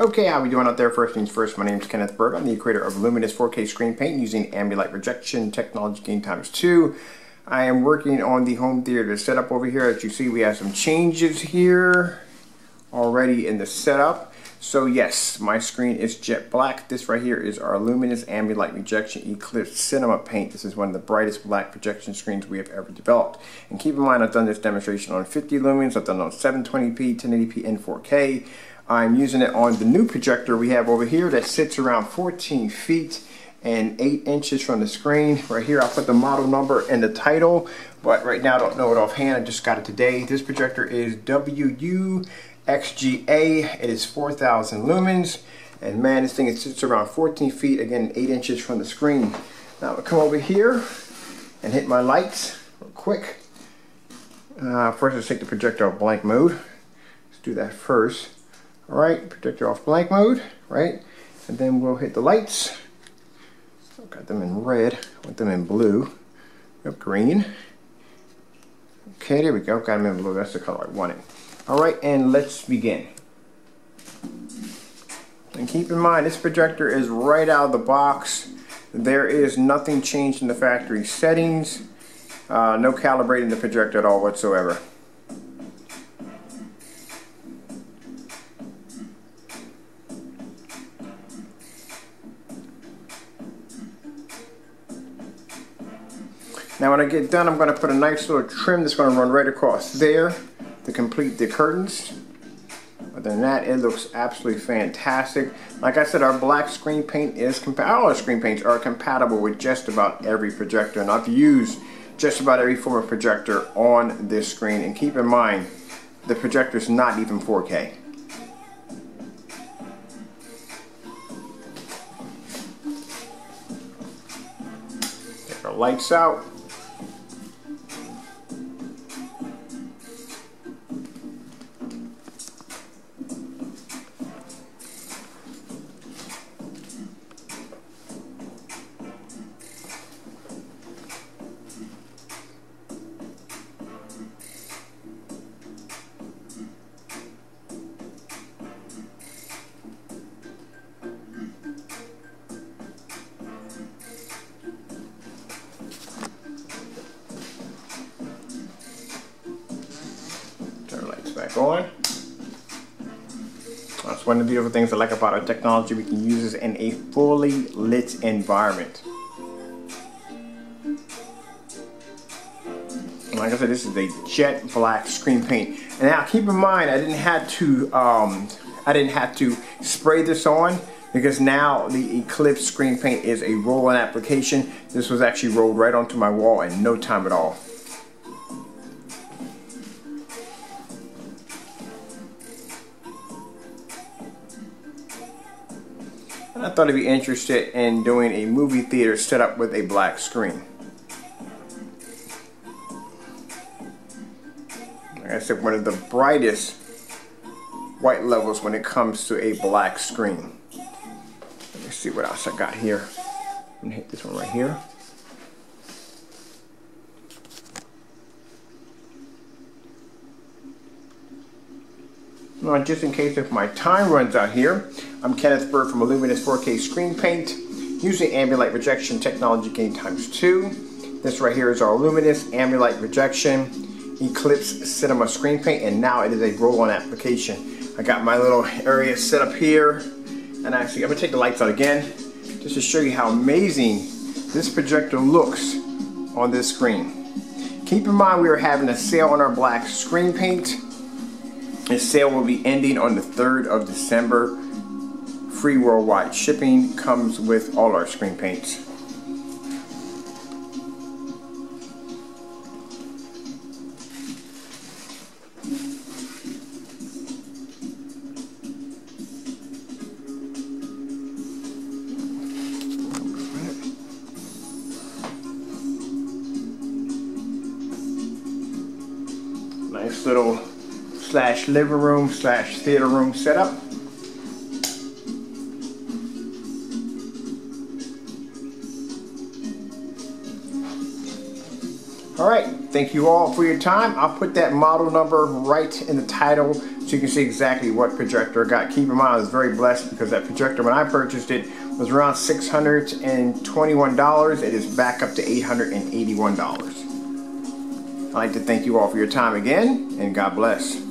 Okay, how we doing out there? First things first, my name is Kenneth Bird. I'm the creator of Luminous 4K Screen Paint using Ambient Light Rejection Technology Gain times 2. I am working on the home theater setup over here. As you see, we have some changes here already in the setup. So yes, my screen is jet black. This right here is our Luminous Ambient Light Rejection Eclipse Cinema Paint. This is one of the brightest black projection screens we have ever developed. And keep in mind, I've done this demonstration on 50 lumens, I've done it on 720p, 1080p, and 4K. I'm using it on the new projector we have over here that sits around 14 feet and 8 inches from the screen. Right here I'll put the model number and the title, but right now I don't know it offhand. I just got it today. This projector is WUXGA. It is 4,000 lumens. And man, this thing sits around 14 feet, again 8 inches from the screen. Now I'll come over here and hit my lights real quick. Uh, first let's take the projector off blank mode. Let's do that first. All right, projector off blank mode, right? And then we'll hit the lights. I've got them in red, I want them in blue. Yep, green. Okay, there we go, got them in blue, that's the color I wanted. All right, and let's begin. And keep in mind, this projector is right out of the box. There is nothing changed in the factory settings. Uh, no calibrating the projector at all whatsoever. Now when I get done, I'm going to put a nice little trim that's going to run right across there to complete the curtains. Other than that, it looks absolutely fantastic. Like I said, our black screen paint is compatible. All our screen paints are compatible with just about every projector. And I've used just about every form of projector on this screen. And keep in mind, the projector is not even 4K. Get our lights out. That's one of the beautiful things I like about our technology. We can use this in a fully lit environment. Like I said, this is a jet black screen paint. And now keep in mind, I didn't have to, um, I didn't have to spray this on because now the Eclipse screen paint is a roll-on application. This was actually rolled right onto my wall in no time at all. And I thought I'd be interested in doing a movie theater setup with a black screen. Like I said, one of the brightest white levels when it comes to a black screen. Let me see what else I got here. I'm gonna hit this one right here. Now, just in case if my time runs out here, I'm Kenneth Bird from Luminous 4K Screen Paint using Ambient Light Rejection Technology Gain times 2. This right here is our Luminous Ambient Light Rejection Eclipse Cinema Screen Paint and now it is a roll-on application. I got my little area set up here and actually I'm going to take the lights out again just to show you how amazing this projector looks on this screen. Keep in mind we are having a sale on our black screen paint. This sale will be ending on the 3rd of December Free worldwide shipping comes with all our screen paints. Nice little slash living room slash theater room setup. All right, thank you all for your time. I'll put that model number right in the title so you can see exactly what projector I got. Keep in mind I was very blessed because that projector when I purchased it was around $621. It is back up to $881. I'd like to thank you all for your time again and God bless.